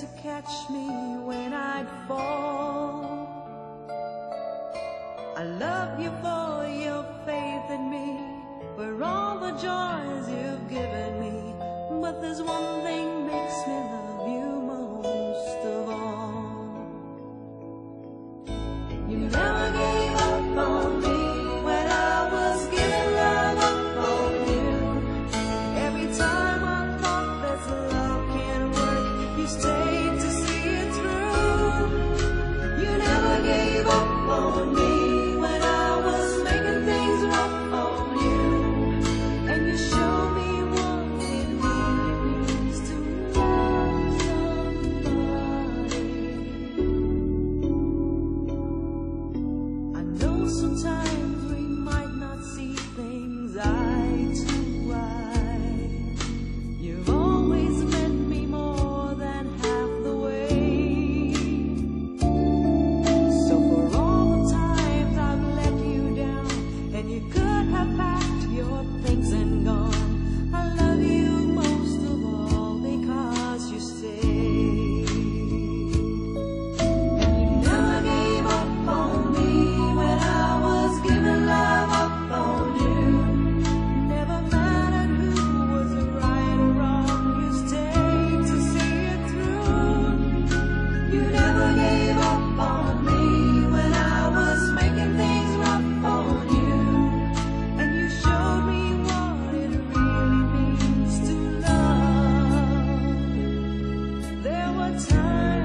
to catch me when I'd fall. I love you for your faith in me, for all the joys you've given me. But there's one thing time.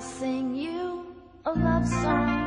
sing you a love song.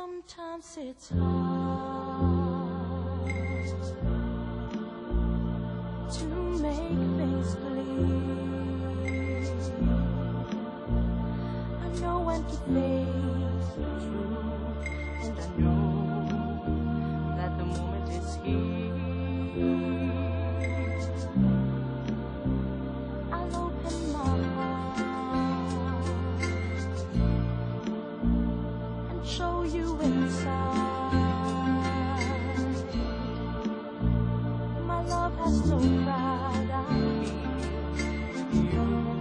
Sometimes it's hard to make things clear. I know when to face the truth. 没有。